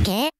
OK?